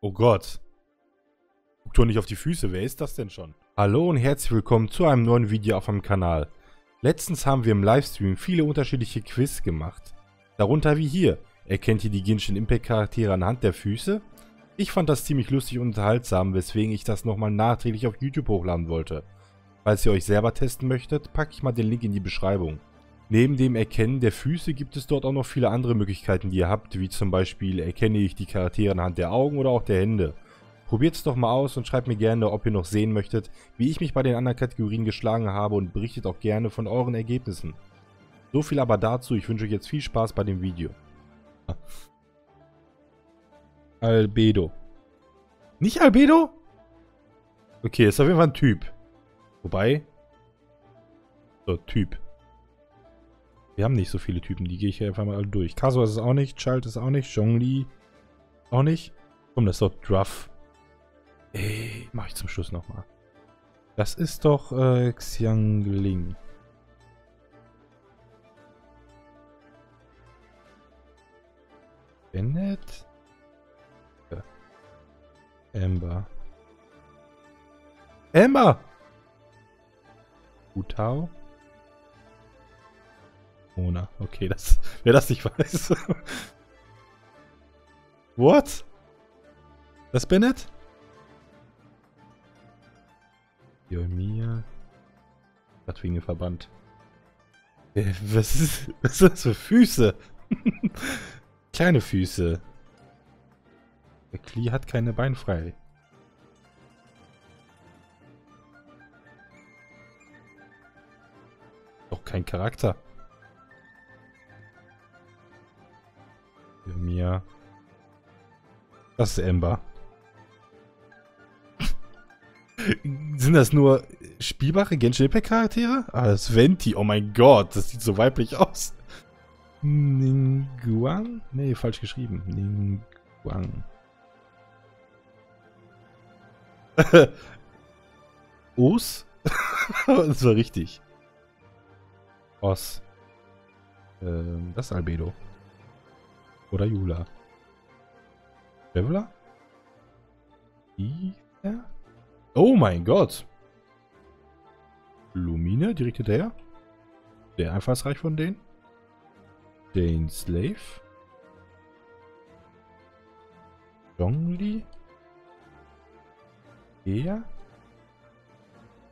Oh Gott. Guck doch nicht auf die Füße, wer ist das denn schon? Hallo und herzlich willkommen zu einem neuen Video auf meinem Kanal. Letztens haben wir im Livestream viele unterschiedliche Quiz gemacht. Darunter wie hier. Erkennt ihr die Genshin Impact Charaktere anhand der Füße? Ich fand das ziemlich lustig und unterhaltsam, weswegen ich das nochmal nachträglich auf YouTube hochladen wollte. Falls ihr euch selber testen möchtet, packe ich mal den Link in die Beschreibung. Neben dem Erkennen der Füße gibt es dort auch noch viele andere Möglichkeiten, die ihr habt, wie zum Beispiel erkenne ich die Charaktere anhand der Augen oder auch der Hände. Probiert es doch mal aus und schreibt mir gerne, ob ihr noch sehen möchtet, wie ich mich bei den anderen Kategorien geschlagen habe und berichtet auch gerne von euren Ergebnissen. So viel aber dazu, ich wünsche euch jetzt viel Spaß bei dem Video. Albedo. Nicht Albedo? Okay, ist auf jeden Fall ein Typ. Wobei... So, Typ. Wir haben nicht so viele Typen, die gehe ich einfach mal alle durch. Kaso ist es auch nicht, Child ist auch nicht, Zhongli auch nicht. Komm, das ist doch Druff. Ey, mach ich zum Schluss nochmal. Das ist doch äh, Xiangling. Bennett? Ja. Amber. Amber! Utao? Mona. Okay, das, wer das nicht weiß. What? Das Bennett? Joemia. Radwinge Verband. Äh, was ist, was ist das für Füße? Kleine Füße. Der Klee hat keine Beinfrei. Doch kein Charakter. Mir. Das ist Ember. Sind das nur spielbare Genshin Impact Charaktere? Ah, das ist Venti. Oh mein Gott, das sieht so weiblich aus. Ningguang? Nee, falsch geschrieben. Ningguang. Os? das war richtig. Os. Ähm, das ist Albedo. Oder Jula. Traveler? Eva? Oh mein Gott. Lumine, direkt hinterher. Der einfallsreich von denen. Jane Slave. Zhongli. Er.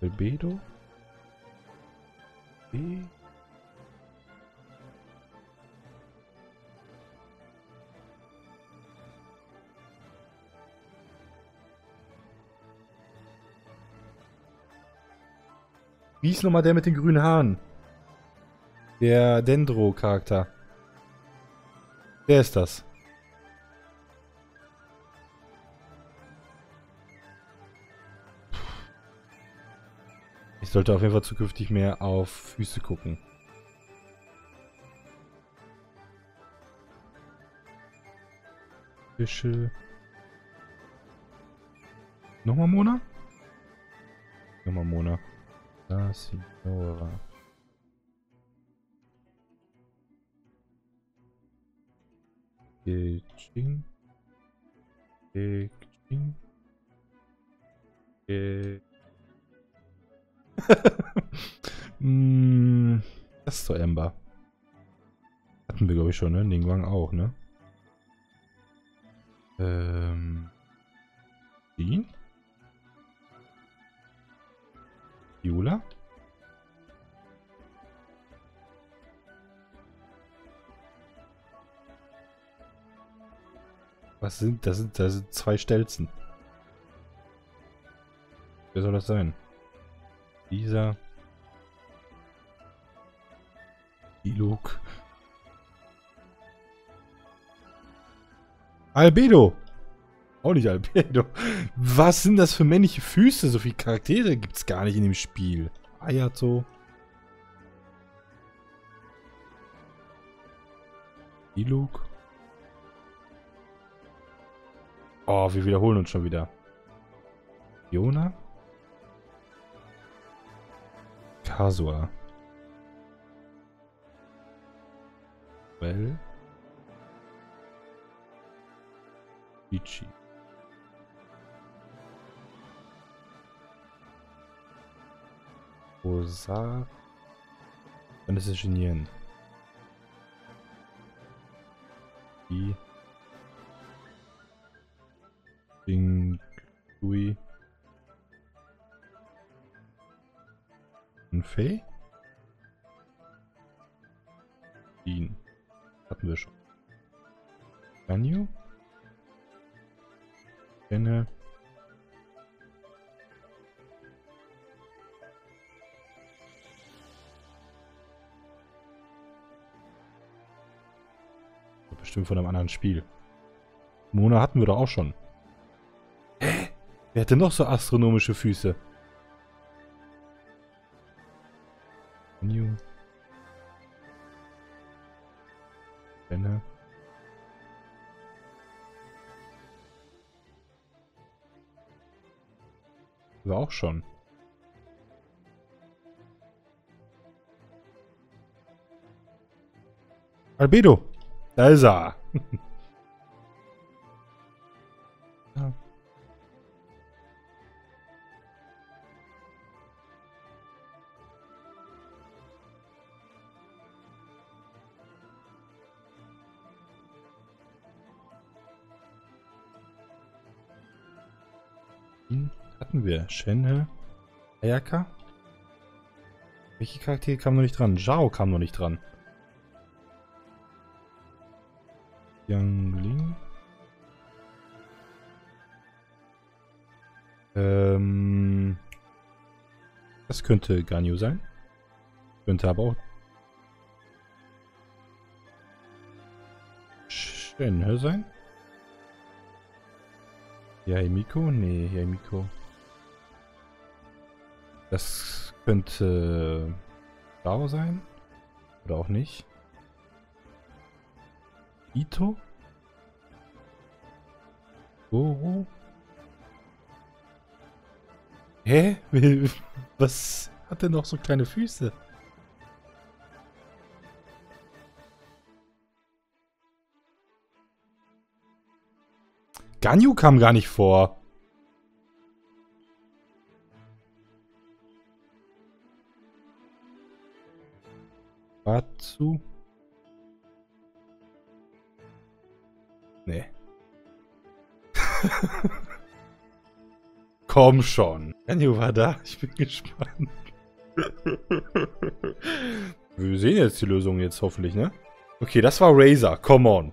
Albedo. E. Wie ist nochmal der mit den grünen Haaren? Der Dendro-Charakter. Wer ist das? Ich sollte auf jeden Fall zukünftig mehr auf Füße gucken. Fische. Nochmal Mona? Nochmal Mona. La Signora. Geching. Geching. Ge mm, das ist doch Ember. Hatten wir, glaube ich, schon, ne? Ningwang auch, ne? Ähm. Jean? Jula? Was sind das? Sind, das sind zwei Stelzen. Wer soll das sein? Dieser. Iluk. Albedo! Auch nicht Albedo. Was sind das für männliche Füße? So viele Charaktere gibt es gar nicht in dem Spiel. Ayato. Iluk. Oh, wir wiederholen uns schon wieder. Jona. Kasua. Well. Ichi. Rosa. Dann ist es Genien. Die. Ding. Und Fee? Bestimmt von einem anderen Spiel. Mona hatten wir doch auch schon. Hä? Wer hatte noch so astronomische Füße? New. Benne. War auch schon. Albedo. Da ist er. hatten wir Shenhe, Ayaka. Welche Charaktere kamen noch nicht dran? Zhao kam noch nicht dran. Youngling. Ähm, das könnte Ganyu sein. Könnte aber auch Shenhe sein. Yaimiko? Nee, Yaimiko. Das könnte Dao sein. Oder auch nicht. Ito? Goro? Hä? Was hat denn noch so kleine Füße? Ganyu kam gar nicht vor. Batsu? Nee. Komm schon. Ganyu war da. Ich bin gespannt. Wir sehen jetzt die Lösung jetzt hoffentlich, ne? Okay, das war Razer. Come on.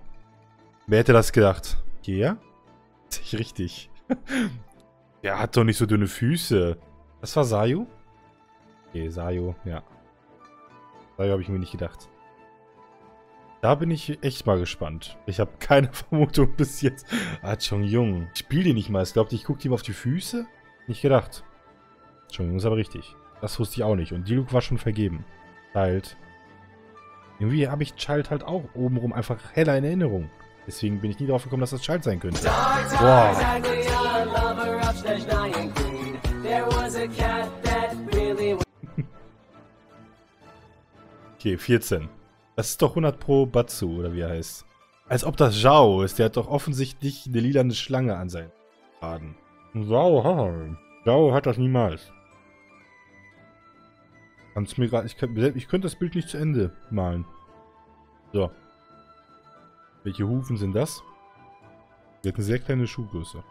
Wer hätte das gedacht? Ja? Sich richtig. Der hat doch nicht so dünne Füße. Das war Sayu? Okay, Sayu, ja. Sayu habe ich mir nicht gedacht. Da bin ich echt mal gespannt. Ich habe keine Vermutung bis jetzt. Ah, Chong Jung. Ich spiele die nicht mal. Ich glaube, ich gucke ihm auf die Füße. Nicht gedacht. Chong Jung ist aber richtig. Das wusste ich auch nicht. Und Diluc war schon vergeben. Child. Irgendwie habe ich Child halt auch obenrum einfach heller in Erinnerung. Deswegen bin ich nie drauf gekommen, dass das Child sein könnte. Wow. okay, 14. Das ist doch 100 pro Batsu, oder wie er heißt. Als ob das Zhao ist. Der hat doch offensichtlich eine lilane Schlange an seinem Faden. Zhao, haha. Zhao hat das niemals. Kannst mir gerade... Ich, ich könnte das Bild nicht zu Ende malen. So. Welche Hufen sind das? Die hat eine sehr kleine Schuhgröße.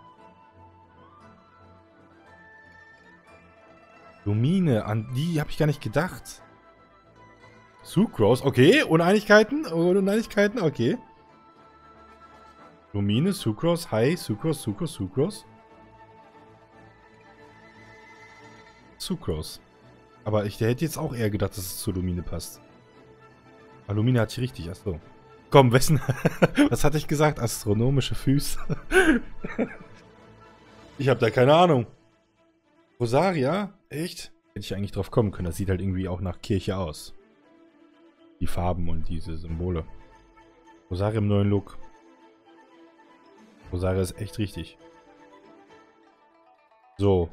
Lumine, an die habe ich gar nicht gedacht. Sucrose, okay. Uneinigkeiten? Uneinigkeiten, okay. Lumine, Sucrose, Hi, Sucrose, Sucrose, Sucrose. Sucrose. Aber ich hätte jetzt auch eher gedacht, dass es zu Lumine passt. Aber Lumine hatte ich richtig, achso. Komm, wessen... Was hatte ich gesagt? Astronomische Füße. ich habe da keine Ahnung. Rosaria? Echt? Hätte ich eigentlich drauf kommen können. Das sieht halt irgendwie auch nach Kirche aus. Die Farben und diese Symbole. Rosaria im neuen Look. Rosaria ist echt richtig. So.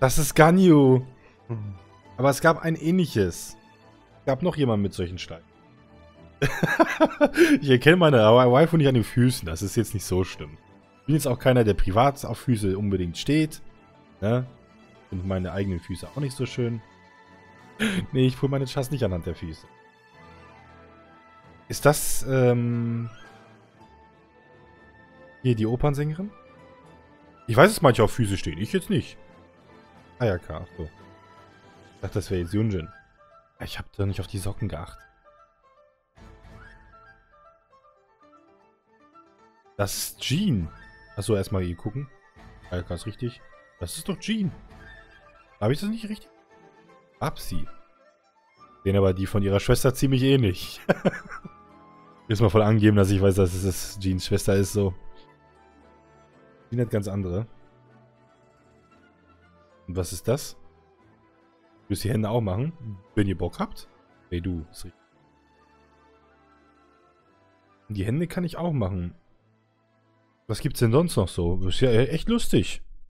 Das ist Ganyu. Aber es gab ein ähnliches. Es gab noch jemanden mit solchen Steinen. ich erkenne meine Waifu nicht an den Füßen. Das ist jetzt nicht so schlimm. Ich bin jetzt auch keiner, der privat auf Füße unbedingt steht. Ne? finde meine eigenen Füße auch nicht so schön. nee, ich fühle meine Chas nicht anhand der Füße. Ist das, ähm... Hier die Opernsängerin? Ich weiß, dass manche auf Füße stehen. Ich jetzt nicht. Ayaka, ach so. Ich dachte, das wäre jetzt Yunjin. Ich habe da nicht auf die Socken geachtet. Das ist Jean. Achso, erstmal hier gucken. Ayaka ist richtig. Das ist doch Jean. Habe ich das nicht richtig? Babsi. Sehen aber die von ihrer Schwester ziemlich ähnlich. Jetzt mal voll angeben, dass ich weiß, dass es Jeans Schwester ist, so. Die hat ganz andere. Und was ist das? Du willst die Hände auch machen? Wenn ihr Bock habt? Hey, du. Die Hände kann ich auch machen. Was gibt's denn sonst noch so? ist ja echt lustig.